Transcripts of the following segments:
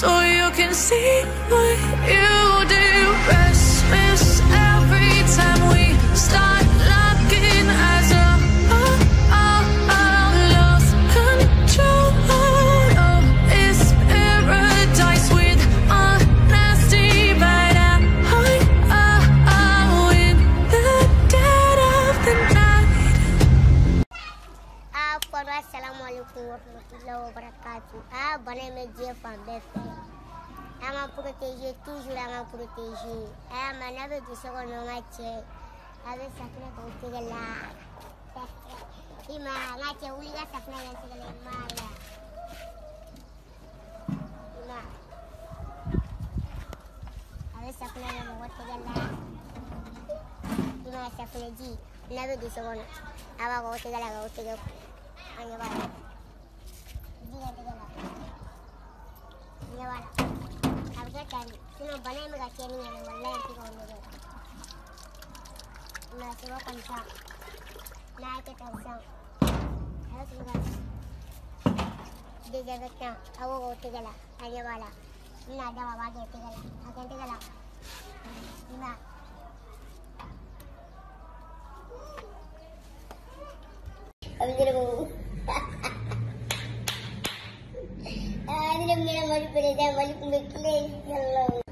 so you can see what you Assalamu alaikum wa rahmatullahi wa barakatuh. Ah, bonne ah, ah, me Dieu fan. Elle m'a protégé, toujours elle m'a protégé. Elle m'a lavé du second nom à Avec sa fenêtre, on tire là. Il m'a raté, oui, là, sa fenêtre, on tire. Il m'a. Avec sa fenêtre, on tire là. Il m'a sa fenêtre dit, lavé du second nom. Ah, elle m'a elle m'a roté, elle m'a. அங்கே வர இங்கே வர அப்படி கேட்டாங்க இன்னும் பனாமி காட்சி நீங்கள் வழிபடுத வழிபடுகிறேன்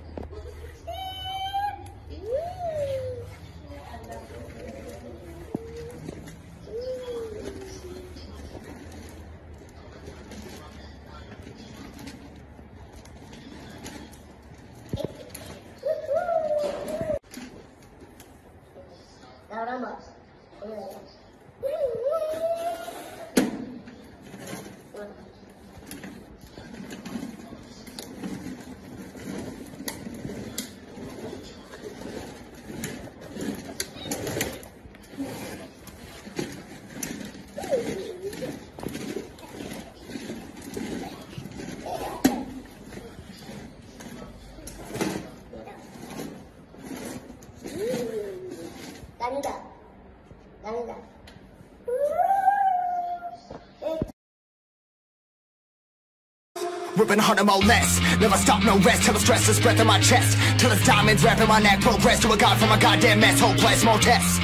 Ripping harder, more less. Never stop, no rest. Till the stress is breath in my chest. Till it's diamonds wrapping my neck. Progress to a god from a goddamn mess. Hopeless, more tests.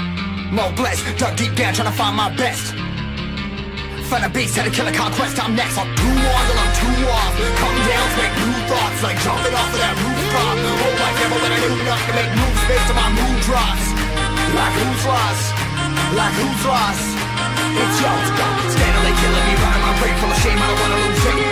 More blessed. Dug deep down, trying to find my best. Find a beast, had to kill a conquest. I'm next. I'm too on till I'm too off. Come down, make new thoughts. Like jumping off of that rooftop. Whole life never when I knew enough to make moves based on my mood drops. Like who's lost? Like who's lost? It's yours. Steadily killing me, running my brain full of shame. I don't wanna lose it.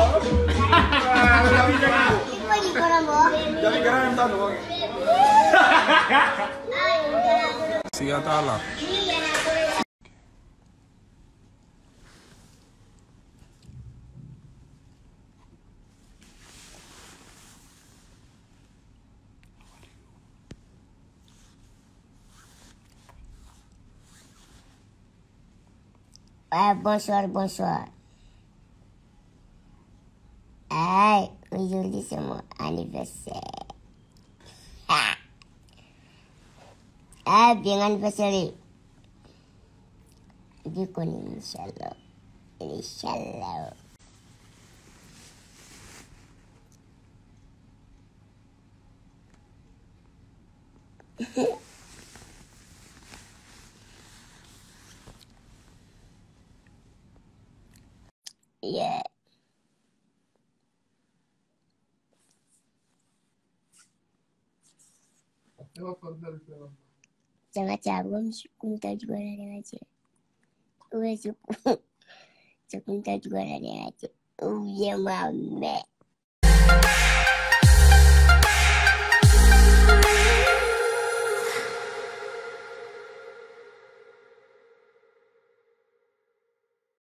t'a la Ah, bonsoir, bonsoir. Aujourd'hui c'est mon anniversaire. Ah, ah bien anniversaire. Du coup, Inch'Allah. Inch'Allah. Yeah. tava falando pra Tchau, vamos contar de Guaraná, Eu Hoje eu contar de Guaraná, Eu O meu mamé.